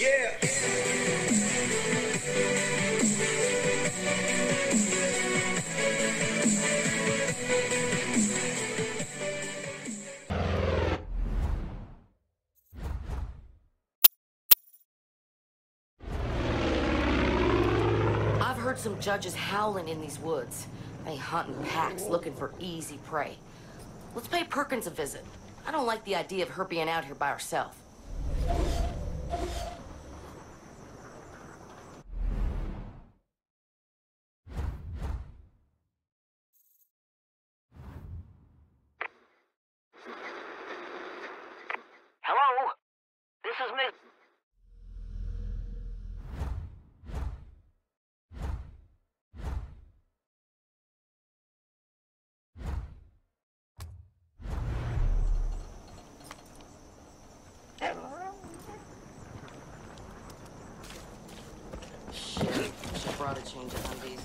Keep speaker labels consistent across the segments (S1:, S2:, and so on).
S1: Yeah.
S2: I've heard some judges howling in these woods. They hunt in packs looking for easy prey. Let's pay Perkins a visit. I don't like the idea of her being out here by herself.
S3: Hello? This is Miss...
S2: Shit, she brought a change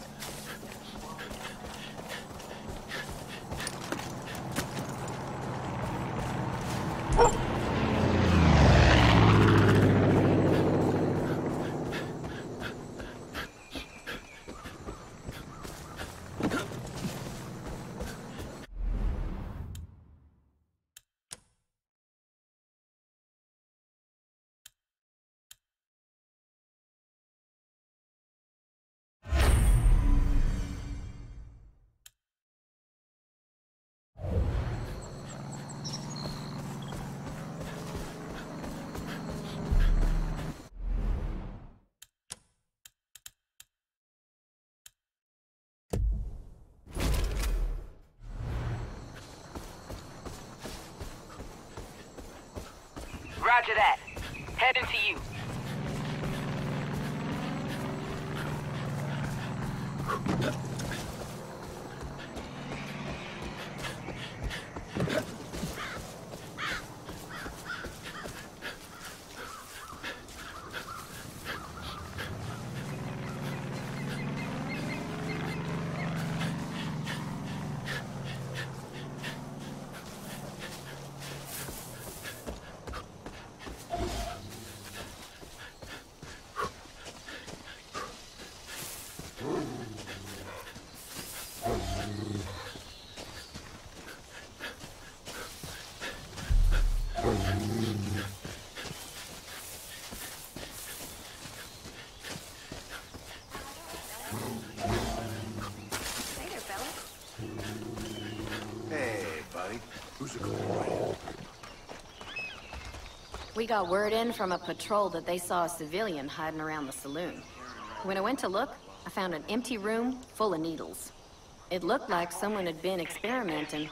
S3: Roger that. Heading to you.
S4: Hey there, fella.
S5: Hey, buddy. Who's a good boy?
S4: We got word in from a patrol that they saw a civilian hiding around the saloon. When I went to look, I found an empty room full of needles. It looked like someone had been experimenting.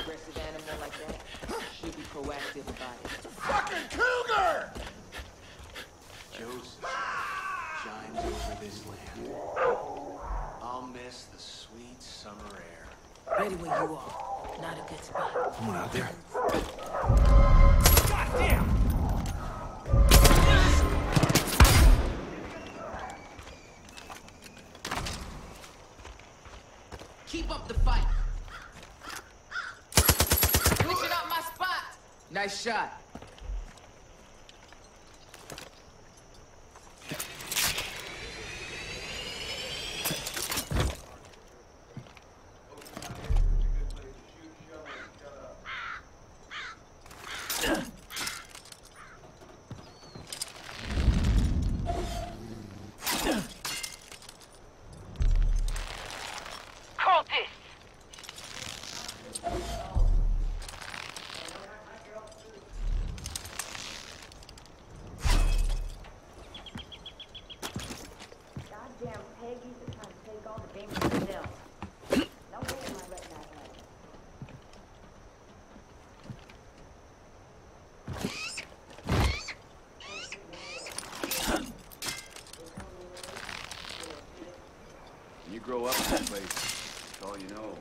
S2: Aggressive animal like that should be proactive about it.
S5: Fucking cougar!
S6: Joseph shines over this land. I'll miss the sweet summer air.
S2: Ready when you are. Not a good spot.
S5: Someone out there.
S2: Keep up the fight. Switching up my spot. Nice shot.
S7: grow up in this place. That's all you know.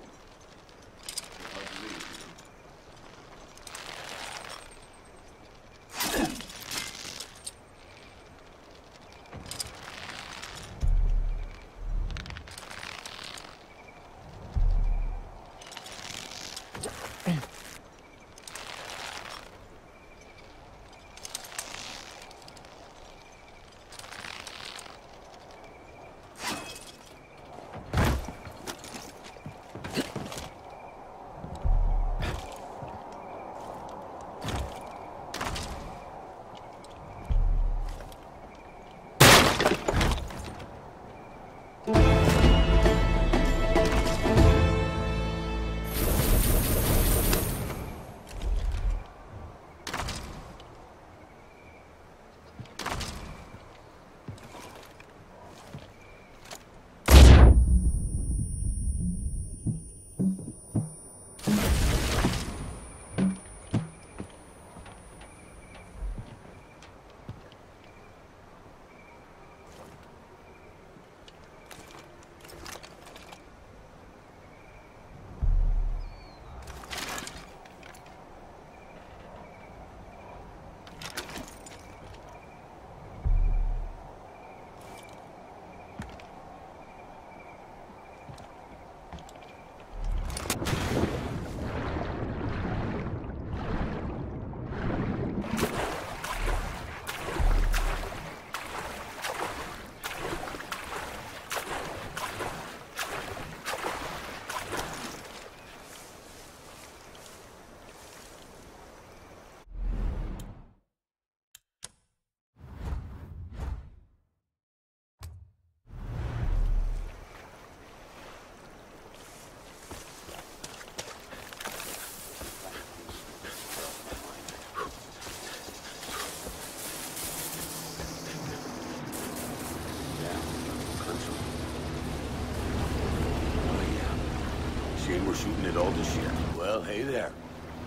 S8: Did all the shit.
S5: Well, hey there.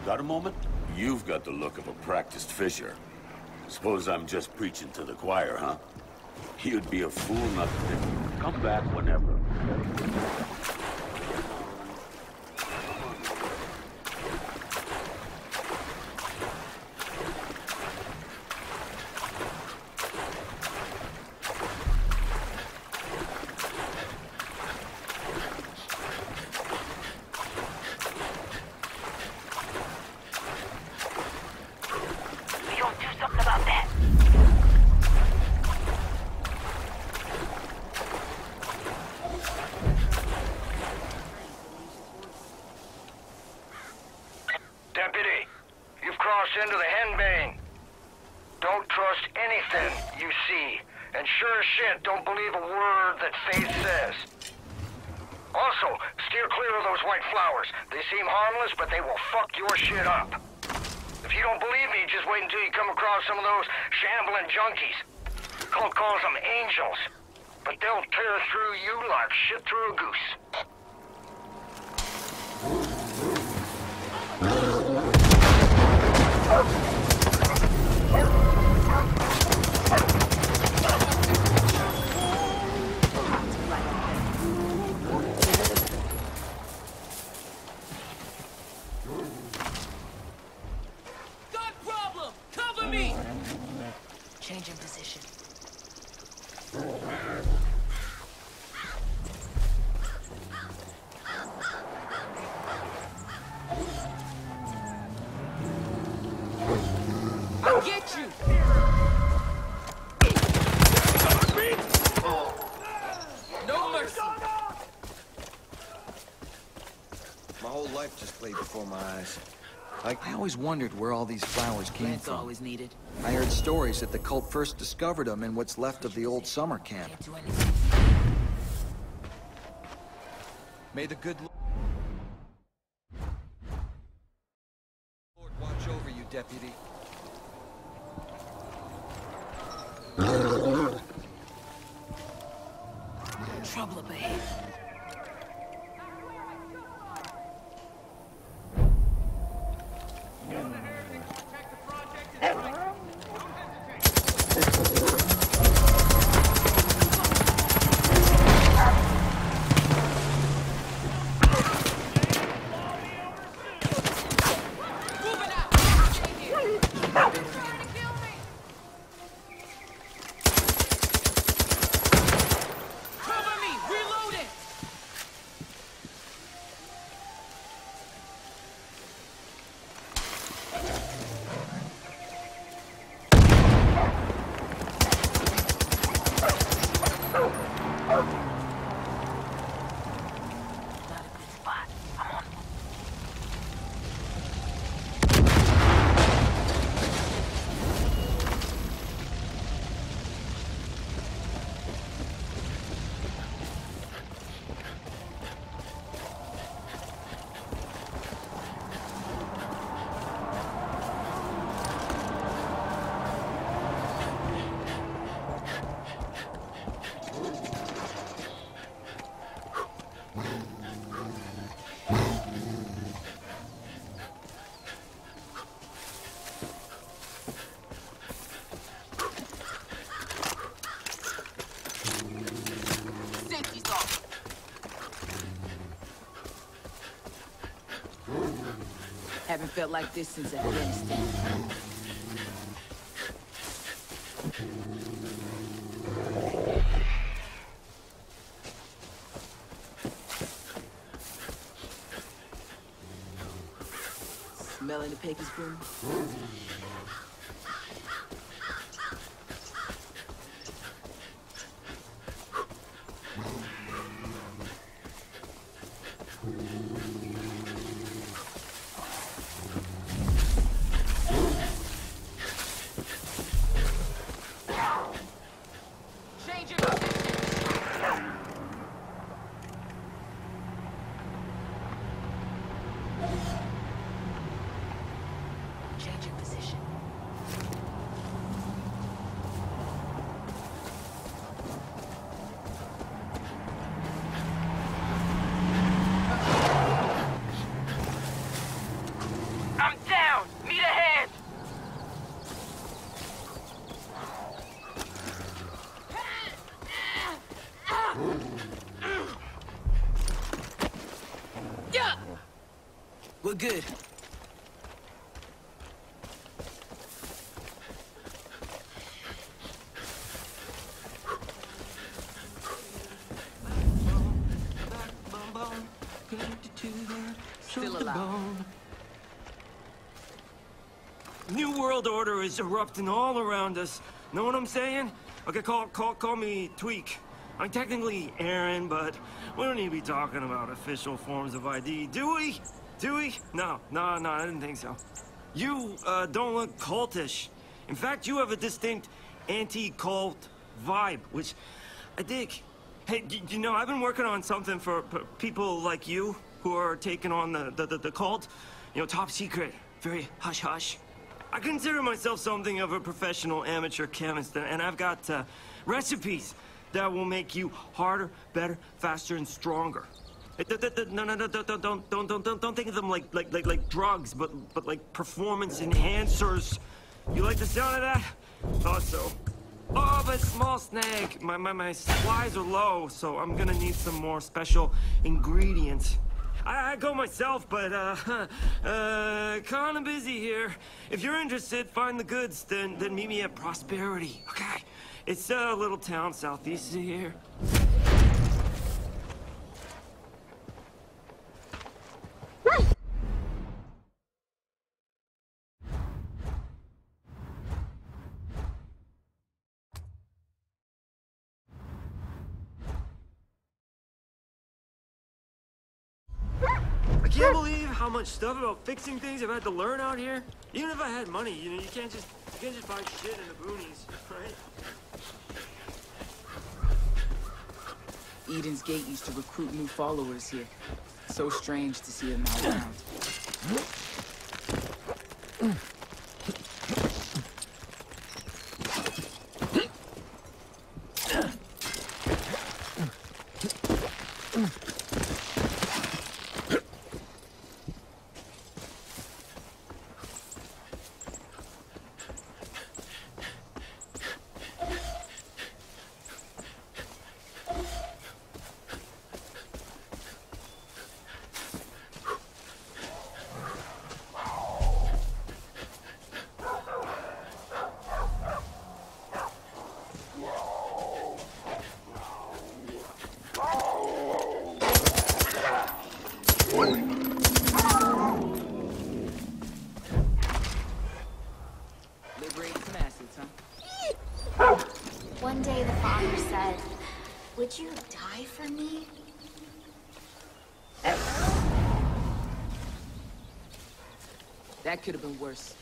S5: Got a moment?
S8: You've got the look of a practiced fisher. Suppose I'm just preaching to the choir, huh? You'd be a fool not to come back whenever.
S9: We don't do something about that. Deputy, you've crossed into the henbane. Don't trust anything you see. And sure as shit, don't believe a word that Faith says. Also, steer clear of those white flowers. They seem harmless, but they will fuck your shit up. If you don't believe me, just wait until you come across some of those shambling junkies. Cult calls them angels. But they'll tear through you like shit through a goose.
S10: Change in position.
S11: I, I always wondered where all these flowers came
S3: Plants
S11: from.
S3: always needed.
S11: I heard stories that the cult first discovered them in what's left of the old summer camp.
S3: Can't do anything.
S11: May the good Lord watch over you, deputy.
S3: Trouble up ahead. Haven't felt like this since Afghanistan. Smelling the Peggy's broom? Change your position!
S10: Change in position.
S3: Good. Still alive.
S12: New world order is erupting all around us. Know what I'm saying? Okay, call call call me Tweak. I'm technically Aaron, but we don't need to be talking about official forms of ID, do we? Do we? No, no, no, I didn't think so. You uh, don't look cultish. In fact, you have a distinct anti-cult vibe, which I dig. Hey, you know, I've been working on something for people like you who are taking on the, the, the, the cult. You know, top secret, very hush-hush. I consider myself something of a professional amateur chemist, and I've got uh, recipes that will make you harder, better, faster, and stronger. No, no, no, don't, don't, don't, don't, don't, don't, think of them like, like, like, like drugs, but, but like performance enhancers. You like the sound of that? Thought so. Oh, but small snag. My, my, my supplies are low, so I'm gonna need some more special ingredients. I, I go myself, but, uh, uh, kinda busy here. If you're interested, find the goods, then, then meet me at Prosperity, okay? It's a little town southeast of here. I can't believe how much stuff about fixing things I've had to learn out here. Even if I had money, you know, you can't just you can't just buy shit in the boonies, right?
S3: Eden's Gate used to recruit new followers here. So strange to see them now around. Liberating some assets, huh?
S13: One day the father said, Would you die for me?
S3: That could have been worse.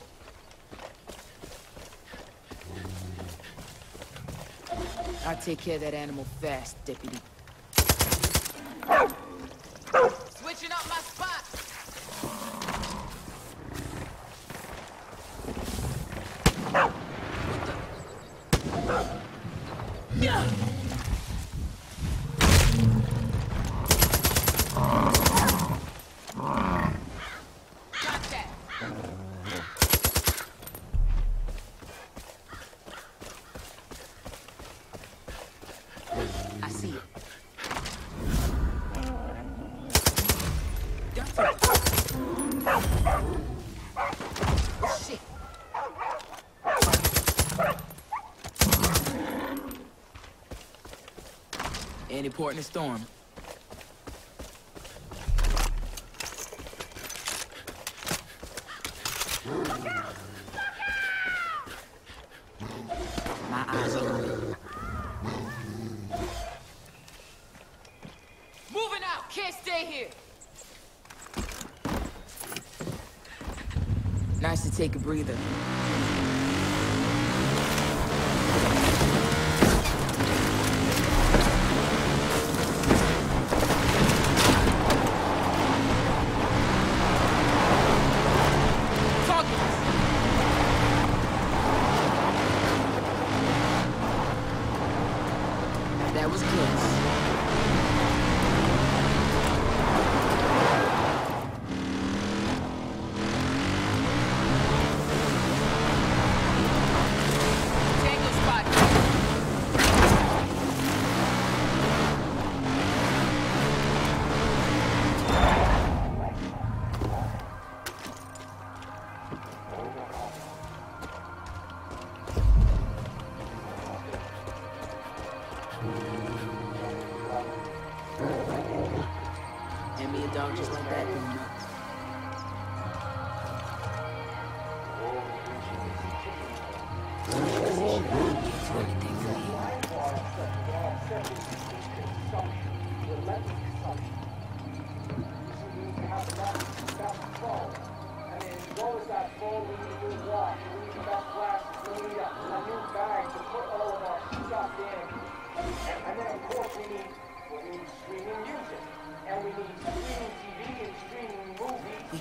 S3: I'll take care of that animal fast, deputy. Switching up my spot! Got that! I see it. Got it. Shit. Any port in a storm. My eyes are on. Moving out! Can't stay here! Nice to take a breather.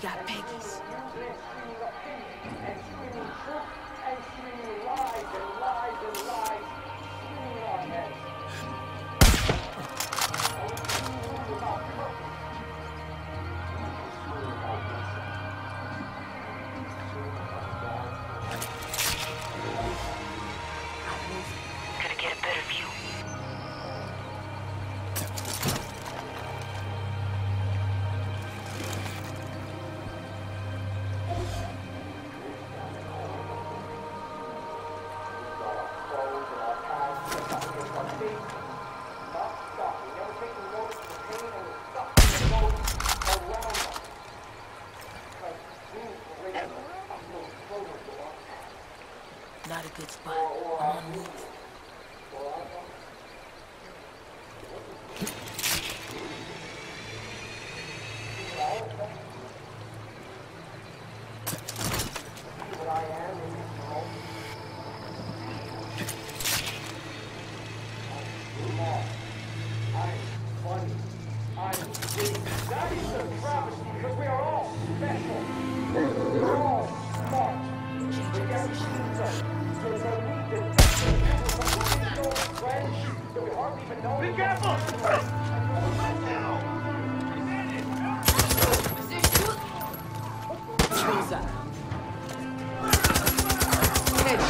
S10: Got
S9: and
S10: A spot. I'm on move.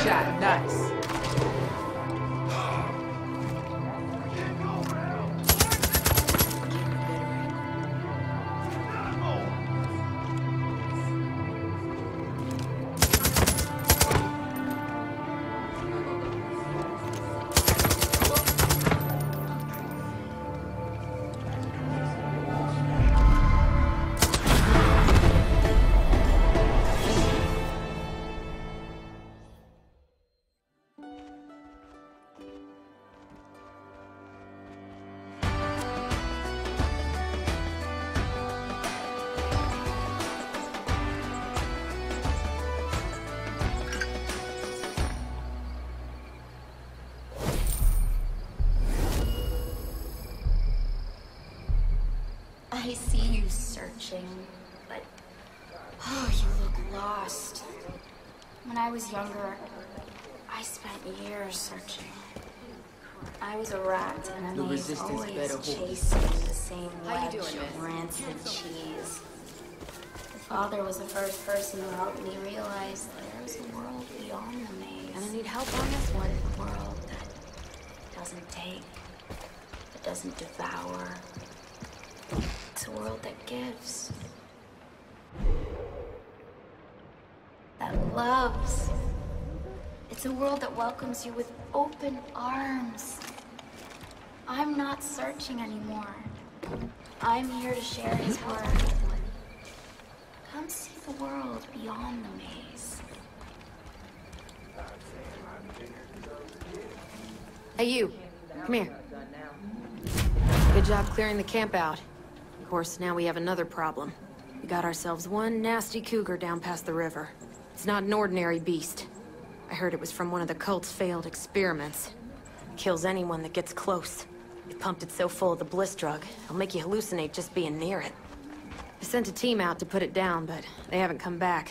S3: Headshot, nice.
S13: Searching, but oh, you look lost. When I was younger, I spent years searching. I was a rat, and
S3: The
S13: I was
S3: resistance
S13: always
S3: better
S13: chasing the same
S4: How you
S13: wedge
S4: doing,
S13: of rancid cheese. My father was the first person who helped me realize there was a world beyond the maze.
S4: Gonna need help on this one.
S13: A world that doesn't take, that doesn't devour. It's a world that gives. That loves. It's a world that welcomes you with open arms. I'm not searching anymore. I'm here to share his heart. Come see the world beyond the maze.
S4: Hey, you. Come here. Good job clearing the camp out. Course, now we have another problem. We got ourselves one nasty cougar down past the river. It's not an ordinary beast. I heard it was from one of the cult's failed experiments. Kills anyone that gets close. They pumped it so full of the bliss drug, it'll make you hallucinate just being near it. I sent a team out to put it down, but they haven't come back.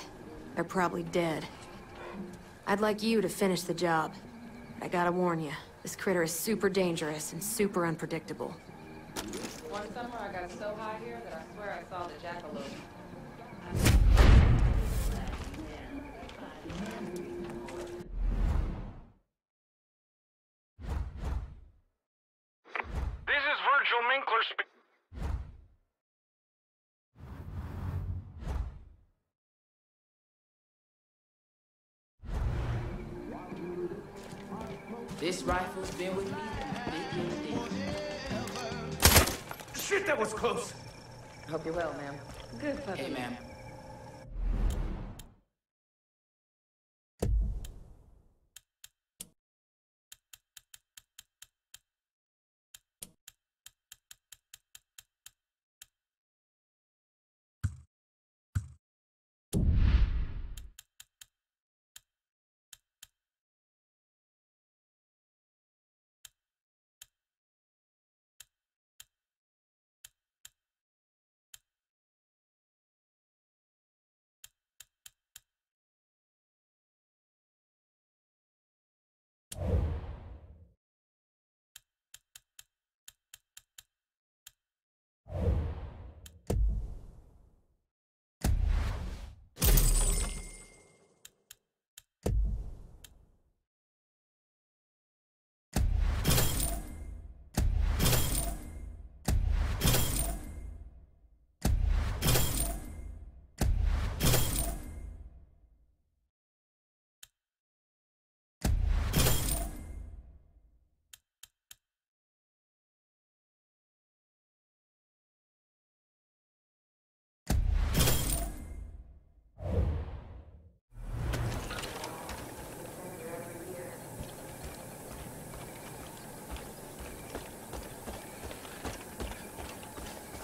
S4: They're probably dead. I'd like you to finish the job. I gotta warn you, this critter is super dangerous and super unpredictable.
S14: One summer I got so high here that I swear I saw the jackalope.
S9: This is Virgil Minkler speaking.
S3: This rifle's been with me
S9: Shit, that was close.
S3: I hope you're well, ma'am.
S4: Good puppy.
S3: Hey, ma'am.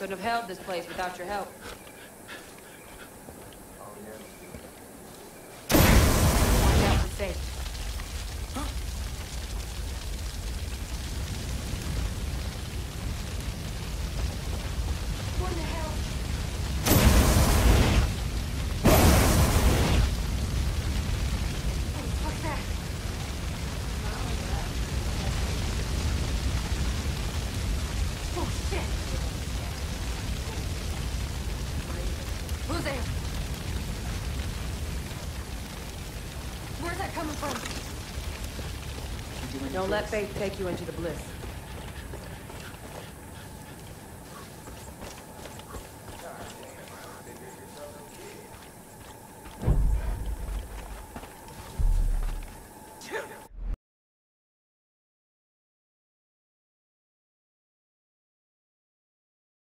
S14: Couldn't have held this place without your help. Watch out for safe.
S13: What the hell? What's that? Oh, shit!
S4: Who's there? Where's that coming from?
S14: Don't let faith take you into the bliss.